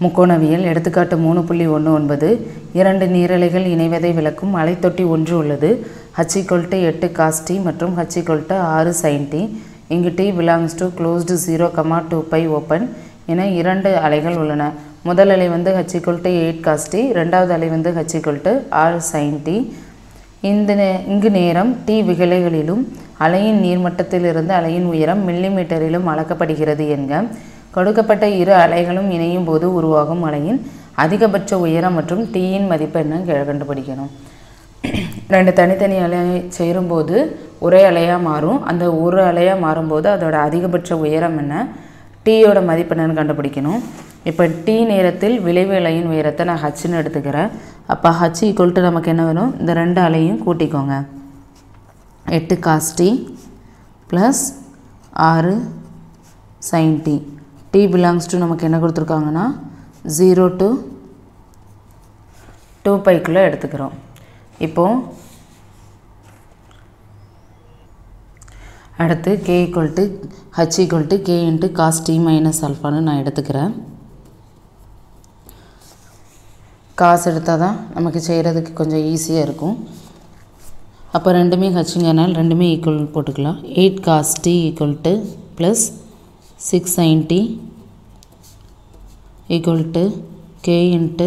முக்கோணவியல் எடுத்துக்காட்டு மூணு புள்ளி ஒன்று ஒன்பது இரண்டு நீரலைகள் இணைவதை விளக்கும் அலைத்தொட்டி ஒன்று உள்ளது. ஹச் எட்டு காஸ்டி மற்றும் ஹச் ஆறு சைன்டி இங்கு T belongs to closed zero comma two pi open என இரண்டு அலைகள் உள்ளன. முதல் அலை வந்து ஹச் எயிட் காஸ்டி ரெண்டாவது அலை வந்து ஹச் ஆறு சைன்டி இந்த நே- இங்கு நேரம் டி விகலைகளிலும் அலையின் நீர்மட்டத்திலிருந்து அலையின் உயரம் மில்லிமீட்டரிலும் அளக்கப்படுகிறது என்க கொடுக்கப்பட்ட இரு அலைகளும் இணையும் போது உருவாகும் அலையின் அதிகபட்ச உயரம் மற்றும் டீயின் மதிப்பு என்ன கண்டுபிடிக்கணும். ரெண்டு தனித்தனி அலை சேரும்போது ஒரே அலையாக மாறும். அந்த ஒரு அலையாக மாறும்போது அதோட அதிகபட்ச உயரம் என்ன? டீயோட மதிப்பு என்னன்னு கண்டுபிடிக்கணும். இப்போ டீ நேரத்தில் விளைவு அலையின் உயரத்தை நான் ஹச்சுன்னு எடுத்துக்கிறேன். அப்போ ஹச் ஈக்குவல் டு நமக்கு என்ன வரும்? இந்த ரெண்டு அலையும் கூட்டிக்கோங்க. எட்டு காஸ் டி ப்ளஸ் ஆறு sine T T belongs to நமக்கு என்ன கொடுத்துருக்காங்கன்னா ஜீரோ டு டூ பைக்குள்ளே எடுத்துக்கிறோம். இப்போது அடுத்து K equal to H equal to K into cos T minus அல்ஃபான்னு நான் எடுத்துக்கிறேன். காசு எடுத்தால் தான் நமக்கு செய்கிறதுக்கு கொஞ்சம் ஈஸியாக இருக்கும். அப்போ ரெண்டுமே ஹச்சுங்கனால ரெண்டுமே ஈக்குவல் போட்டுக்கலாம். Eight cos T equal to plus six sine T equal to K into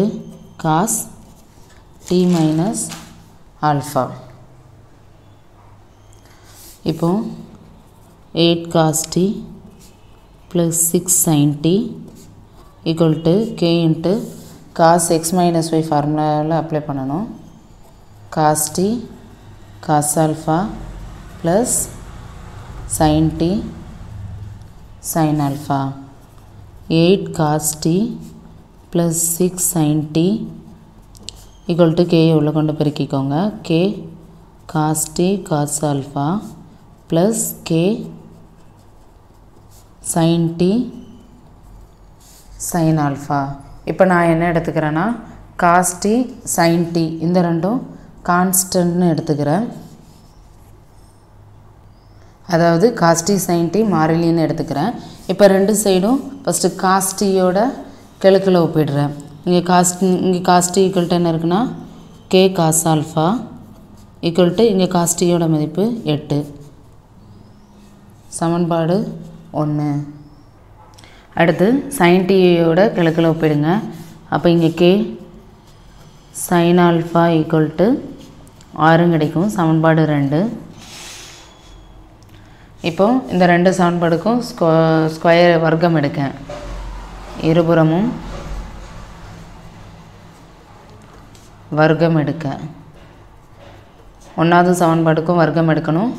cos T minus alpha இப்போ eight cos T plus six sine T equal to K into cos X minus Y ஃபார்முலாவில் apply பண்ணணும். Cos T cos alpha plus sine T sine alpha eight cos T plus six sine T equal to K உள்ள கொண்டு பெருக்கிக்கோங்க. K cos T cos alpha plus K sine T sine alpha இப்போ நான் என்ன எடுத்துக்கிறேன்னா காஸ்டி sign D இந்த ரெண்டும் கான்ஸ்டன்ட்னு எடுத்துக்கிறேன். அதாவது காஸ்டி sign D மாறிலின்னு எடுத்துக்கிறேன். இப்போ ரெண்டு சைடும் ஃபஸ்ட்டு காஸ்டியோட கிழக்கில் ஒப்பிடுறேன். இங்கே காஸ்ட் இங்கே காஸ்டி ஈக்குவல் டு என்ன இருக்குன்னா K cos alpha equal to இங்கே காஸ்டியோட மதிப்பு எட்டு. சமன்பாடு ஒன்று அடுத்து சைன் டியோட கிழக்கில் ஒப்பிடுங்க. அப்போ இங்கே K sine alpha equal to ஆறும் கிடைக்கும். சமன்பாடு ரெண்டு. இப்போ இந்த ரெண்டு சமன்பாடுக்கும் ஸ்கொ ஸ்கொயர் வர்க்கம் எடுக்கேன். இருபுறமும் வர்க்கம் எடுக்க. ஒன்றாவது சமன்பாட்டுக்கும் வர்க்கம் எடுக்கணும்.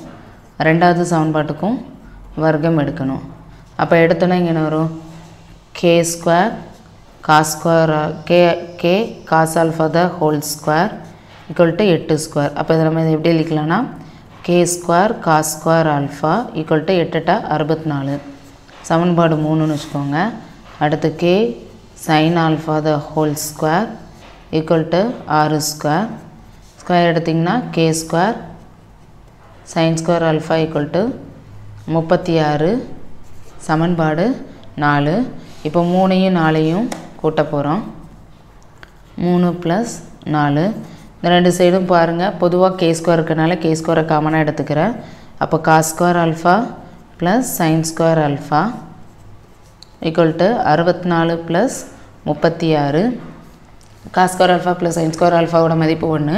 ரெண்டாவது சமன்பாட்டுக்கும் வர்க்கம் எடுக்கணும். அப்போ எடுத்தோன்னா இங்கே என்ன வரும்? K square cos square K K cos alpha the whole square equal to எட்டு ஸ்கொயர் அப்போ இதை நம்ம இதை எப்படி எழுதிக்கலாம்னா K square cos square alpha equal to எட்டுட்டா அறுபத்தி நாலு சமன்பாடு மூணுன்னு வச்சுக்கோங்க. அடுத்து K sine alpha the whole square equal to ஆறு ஸ்கொயர் ஸ்கொயர் எடுத்திங்கன்னா K square sine square alpha equal to முப்பத்தி ஆறு சமன்பாடு நாலு. இப்போ மூணையும் நாலையும் கூட்ட போகிறோம் மூணு ப்ளஸ் நாலு. இந்த ரெண்டு சைடும் பாருங்கள் பொதுவாக கே ஸ்கொயர் இருக்கனால கே ஸ்கொயரை காமனாக எடுத்துக்கிறேன். அப்போ cos square alpha plus sine square alpha equal to அறுபத்தி நாலு ப்ளஸ் முப்பத்தி ஆறு cos square alpha plus sine square அல்ஃபாவோட மதிப்பு ஒன்று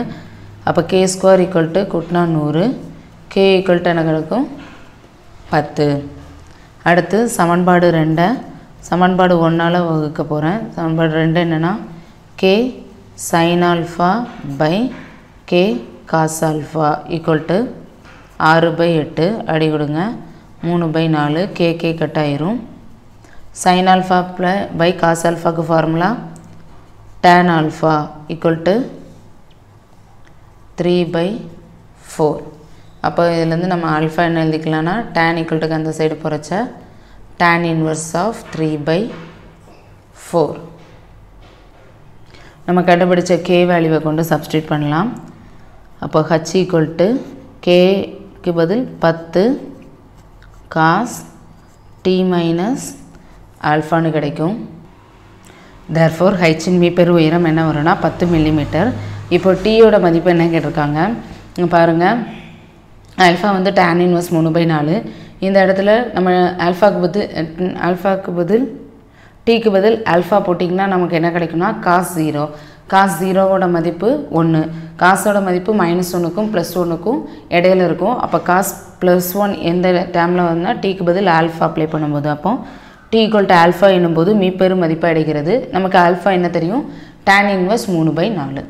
அப்போ கே ஸ்கொயர் ஈக்குவல் டு குட்னா நூறு. கே ஈக்குவல் டு எனக்கு பத்து. அடுத்து சமன்பாடு ரெண்டை. சமன்பாடு ஒன்றால் வகுக்க போகிறேன் சமன்பாடு ரெண்டு என்னென்னா K sine alpha by K cos alpha equal to ஆறு பை எட்டு அடி கொடுங்க. மூணு பை நாலு கே கே கட் ஆயிரும். சைன் ஆல்ஃபா ப்ள by cos ஆல்ஃபாக்கு formula tan alpha equal to three by four அப்போ இதுலேருந்து நம்ம ஆல்ஃபா என்ன எழுதிக்கலாம்னா டேன் ஈக்குவல் டுக்கு அந்த side போகிறச்ச tan inverse of three by four நம்ம கண்டுபிடிச்ச கே வேல்யூவை கொண்டு சப்ஸ்டியூட் பண்ணலாம். அப்போ ஹச் ஈக்குவல் டு கேக்கு பதில் பத்து காஸ் டி மைனஸ் ஆல்ஃபான்னு கிடைக்கும். தேர்ஃபோர் ஹைச்சின் மீப்பெரு உயரம் என்ன வரும்னா பத்து மில்லிமீட்டர் இப்போ டீயோட மதிப்பு என்ன கேட்டிருக்காங்க? பாருங்கள் ஆல்ஃபா வந்து டேன் இன்வர்ஸ் மூணு பை நாலு. இந்த இடத்துல நம்ம ஆல்ஃபாக்கு பதில் ஆல்ஃபாக்கு பதில் டீக்கு பதில் ஆல்ஃபா போட்டிங்கன்னா நமக்கு என்ன கிடைக்கும்னா காஸ் ஜீரோ காஸ் ஜீரோவோட மதிப்பு ஒன்று காசோட மதிப்பு மைனஸ் ஒன்றுக்கும் ப்ளஸ் ஒன்றுக்கும் இடையில இருக்கும். அப்போ காஸ் ப்ளஸ் ஒன் எந்த டேமில் வந்தால் டீக்கு பதில் ஆல்ஃபா அப்ளை பண்ணும்போது. அப்போ டி ஈக்குவல் டு ஆல்ஃபா என்னும்போது மீப்பெரும் மதிப்பாக அடைகிறது. நமக்கு ஆல்ஃபா என்ன தெரியும்? டேன் இன்வர்ஸ் மூணு பை நாலு.